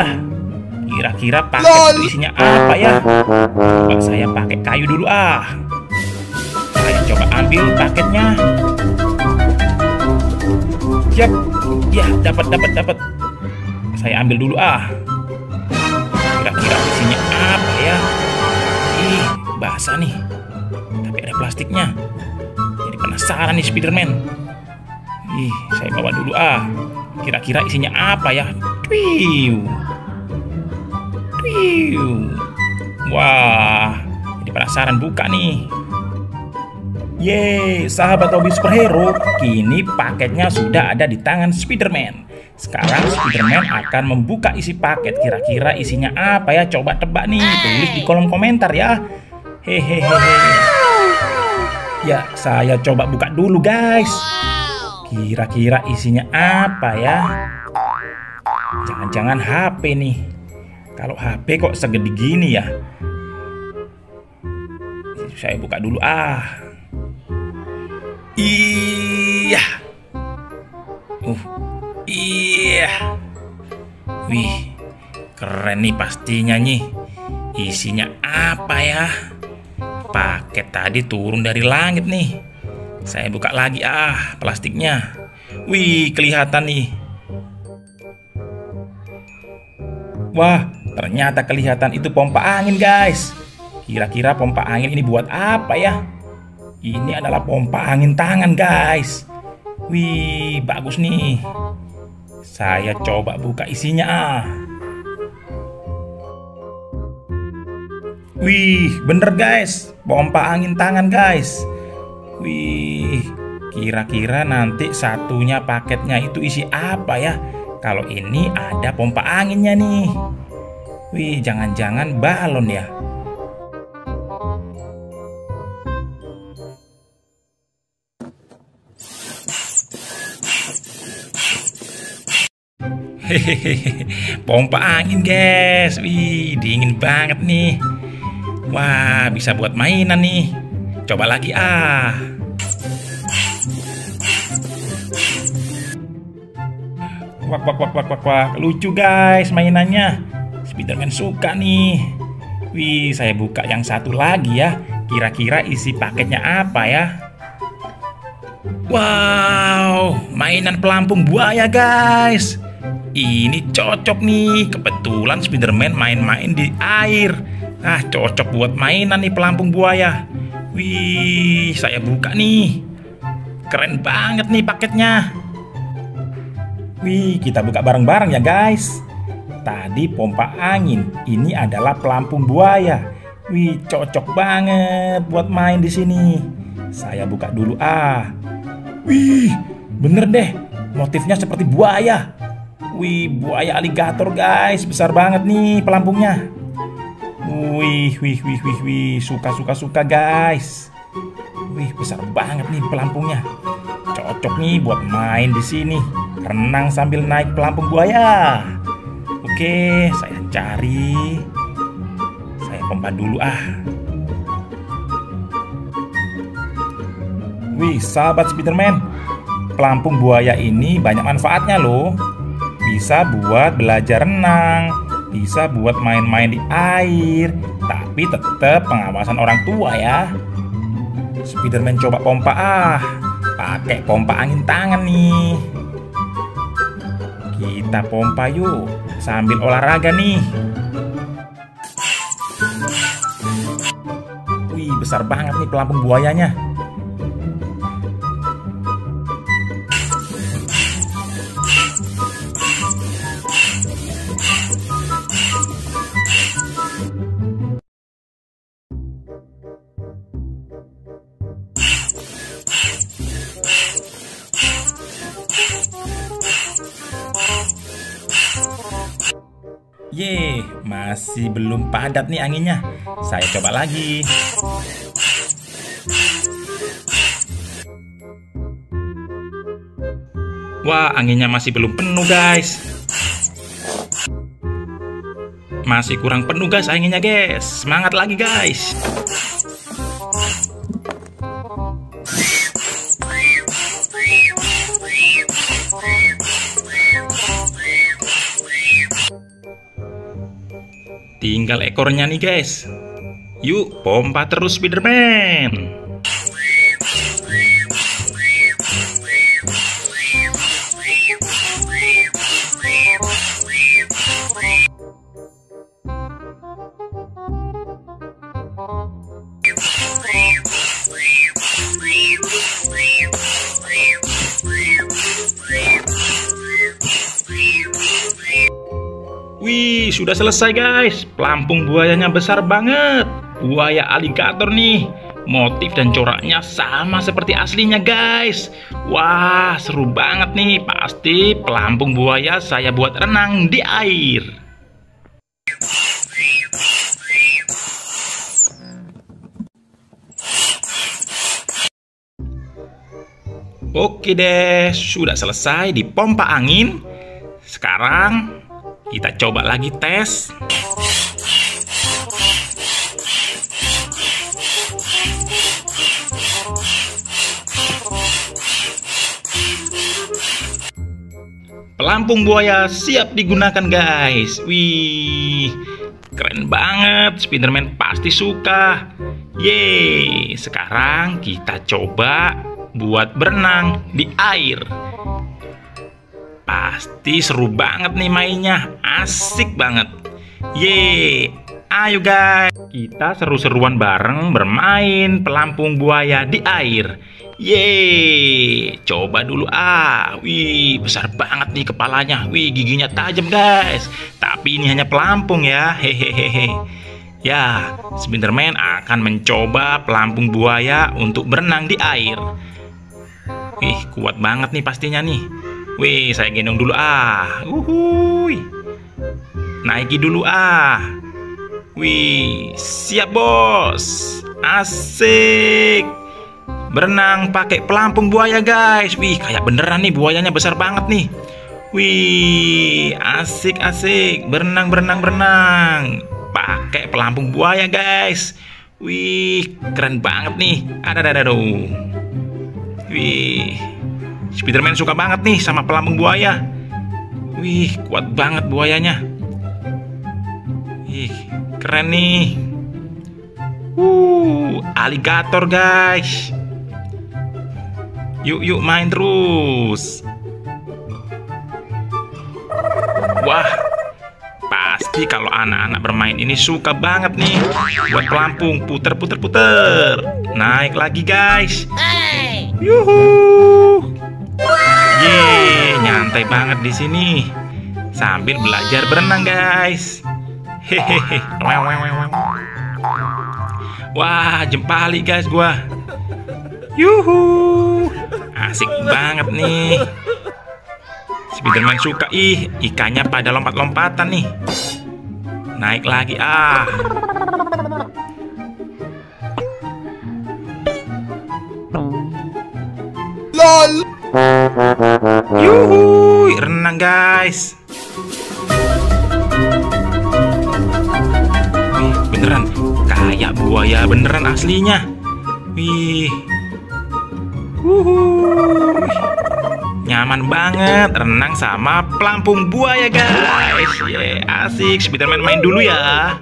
ya. Kira-kira paket itu isinya apa ya? Coba saya pakai kayu dulu ah. Saya coba ambil paketnya. Siap. Ya, dapat dapat dapat. Saya ambil dulu ah. Kira-kira isinya apa ya? Ih, basah nih. Tapi ada plastiknya. Jadi penasaran nih Spiderman. Ih, saya bawa dulu ah. Kira-kira isinya apa ya? Twiu. Twiu. Wah, jadi penasaran buka nih. Yeay, sahabat hobi superhero, kini paketnya sudah ada di tangan Spiderman. Sekarang Spiderman akan membuka isi paket. Kira-kira isinya apa ya? Coba tebak nih, tulis di kolom komentar ya. Hehehe. Ya, saya coba buka dulu guys. Kira-kira isinya apa ya? Jangan-jangan HP nih. Kalau HP kok segede gini ya? Saya buka dulu ah. Iya. Uh. Iya. Wih. Keren nih pastinya nih. Isinya apa ya? Paket tadi turun dari langit nih. Saya buka lagi ah plastiknya. Wih, kelihatan nih. Wah, ternyata kelihatan itu pompa angin, guys. Kira-kira pompa angin ini buat apa ya? Ini adalah pompa angin tangan, guys. Wih, bagus nih. Saya coba buka isinya. Ah. Wih, bener guys. Pompa angin tangan, guys. Wih, kira-kira nanti satunya paketnya itu isi apa ya? Kalau ini ada pompa anginnya nih. Wih, jangan-jangan balon ya. Hehehe, pompa angin guys. Wih, dingin banget nih. Wah, bisa buat mainan nih. Coba lagi ah. Wak wak wak wak wak wak. Lucu guys mainannya. Spiderman suka nih. Wih, saya buka yang satu lagi ya. Kira-kira isi paketnya apa ya? Wow, mainan pelampung buaya guys. Ini cocok nih. Kebetulan Spiderman main-main di air. Ah, cocok buat mainan nih pelampung buaya. Wih, saya buka nih. Keren banget nih paketnya. Wih, kita buka bareng-bareng ya guys. Tadi pompa angin, ini adalah pelampung buaya. Wih, cocok banget buat main di sini. Saya buka dulu ah. Wih, bener deh. Motifnya seperti buaya. Wih, buaya aligator guys, besar banget nih pelampungnya. Wih, wih, wih, wih, wih, suka, suka, suka guys. Wih, besar banget nih pelampungnya. Cocok nih buat main di sini. Renang sambil naik pelampung buaya. Oke, saya cari. Saya pompa dulu ah. Wih, sahabat Spiderman. Pelampung buaya ini banyak manfaatnya loh. Bisa buat belajar renang, bisa buat main-main di air, tapi tetap pengawasan orang tua ya. Spiderman coba pompa ah, pakai pompa angin tangan nih. Kita pompa yuk, sambil olahraga nih. Wih, besar banget nih pelampung buayanya. Ye, masih belum padat nih anginnya. Saya coba lagi. Wah, anginnya masih belum penuh, guys. Masih kurang penuh, guys, anginnya, guys. Semangat lagi, guys. Tinggal ekornya nih guys. Yuk, pompa terus Spiderman. Wih, sudah selesai guys. Pelampung buayanya besar banget. Buaya aligator nih. Motif dan coraknya sama seperti aslinya guys. Wah, seru banget nih. Pasti pelampung buaya saya buat renang di air. Oke deh, sudah selesai di pompa angin. Sekarang kita coba lagi tes. Pelampung buaya siap digunakan guys. Wih, keren banget. Spiderman pasti suka. Yeay, sekarang kita coba buat berenang di air. Pasti seru banget nih mainnya, asik banget. Ye, ayo guys, kita seru-seruan bareng bermain pelampung buaya di air. Ye, coba dulu ah. Wih, besar banget nih kepalanya. Wih, giginya tajam guys. Tapi ini hanya pelampung ya. Hehehe. Ya, Spiderman akan mencoba pelampung buaya untuk berenang di air. Wih, kuat banget nih pastinya nih. Wih, saya gendong dulu ah. Uhuy. Naiki dulu ah. Wih, siap bos. Asik. Berenang pakai pelampung buaya guys. Wih, kayak beneran nih buayanya besar banget nih. Wih, asik asik. Berenang berenang berenang. Pakai pelampung buaya guys. Wih, keren banget nih. Ada ada ada. Wih, Spiderman suka banget nih sama pelampung buaya. Wih, kuat banget buayanya. Ih, keren nih. Uh, aligator guys. Yuk, yuk main terus. Wah, pasti kalau anak-anak bermain ini suka banget nih buat pelampung puter puter puter. Naik lagi guys. Yuhu. Nyantai banget di sini. Sambil belajar berenang, guys. Hehehe. Wah, jempali guys gua. Yuhu. Asik banget nih. Spiderman suka ih, ikannya pada lompat-lompatan nih. Naik lagi ah. LOL Yuhu, renang guys. Wih, beneran kayak buaya beneran aslinya. Wih. Wuhu. Nyaman banget renang sama pelampung buaya guys. Asik. Spiderman main dulu ya.